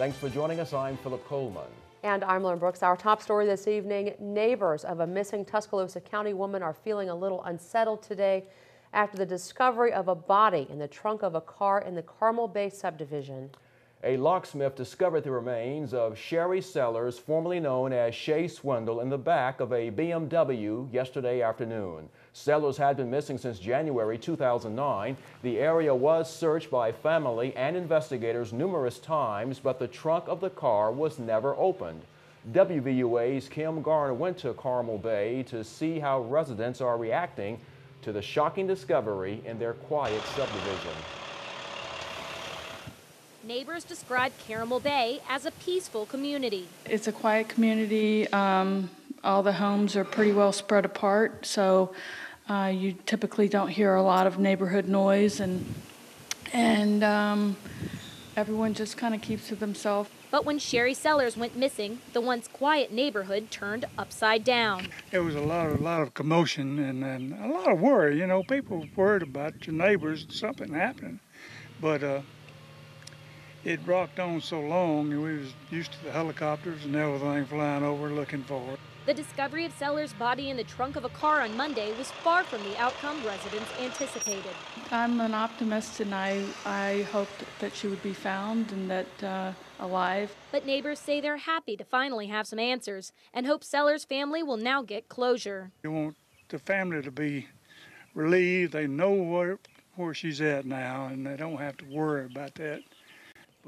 Thanks for joining us. I'm Philip Coleman. And I'm Lauren Brooks. Our top story this evening neighbors of a missing Tuscaloosa County woman are feeling a little unsettled today after the discovery of a body in the trunk of a car in the Carmel Bay subdivision. A locksmith discovered the remains of Sherry Sellers, formerly known as Shay Swindle, in the back of a BMW yesterday afternoon. Sellers had been missing since January 2009. The area was searched by family and investigators numerous times, but the trunk of the car was never opened. WVUA's Kim Garner went to Carmel Bay to see how residents are reacting to the shocking discovery in their quiet subdivision. Neighbors describe Carmel Bay as a peaceful community. It's a quiet community. Um, all the homes are pretty well spread apart, so uh, you typically don't hear a lot of neighborhood noise, and and um, everyone just kind of keeps to themselves. But when Sherry Sellers went missing, the once quiet neighborhood turned upside down. There was a lot of a lot of commotion and, and a lot of worry. You know, people worried about your neighbors, something happening, but. Uh, it rocked on so long and we was used to the helicopters and everything flying over looking for it. The discovery of Sellers' body in the trunk of a car on Monday was far from the outcome residents anticipated. I'm an optimist and I, I hoped that she would be found and that uh, alive. But neighbors say they're happy to finally have some answers and hope Sellers' family will now get closure. You want the family to be relieved. They know where, where she's at now and they don't have to worry about that.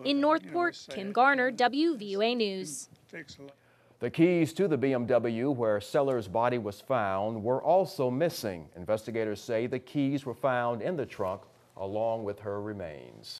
In Northport, Kim Garner, WVUA News. The keys to the BMW where Sellers' body was found were also missing. Investigators say the keys were found in the trunk along with her remains.